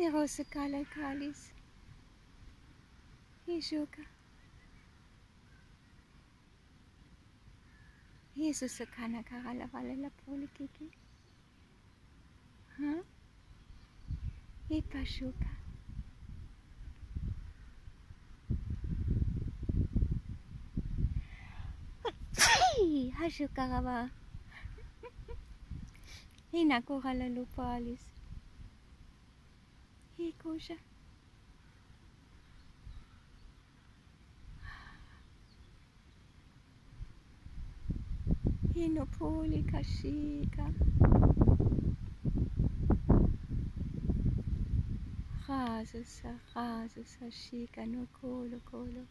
Irosa kalay kalis. Ishuka. Yesus kana kakala la poli kiki. Ha? Ipashuka. Hashuka ka ba? Hinakuha la coisa, e no いい子じゃ。Inopoli Kashika. Rasa, rasa, chica no colo, colo.